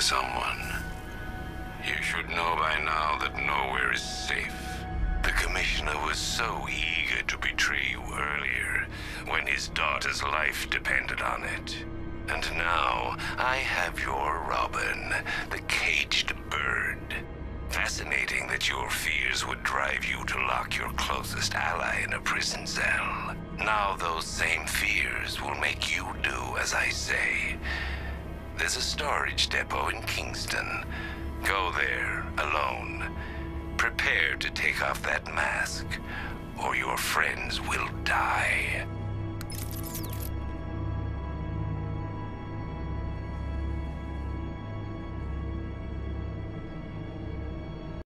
someone. You should know by now that nowhere is safe. The Commissioner was so eager to betray you earlier, when his daughter's life depended on it. And now, I have your Robin, the caged bird. Fascinating that your fears would drive you to lock your closest ally in a prison cell. Now those same fears will make you do as I say. There's a storage depot in Kingston. Go there, alone. Prepare to take off that mask, or your friends will die.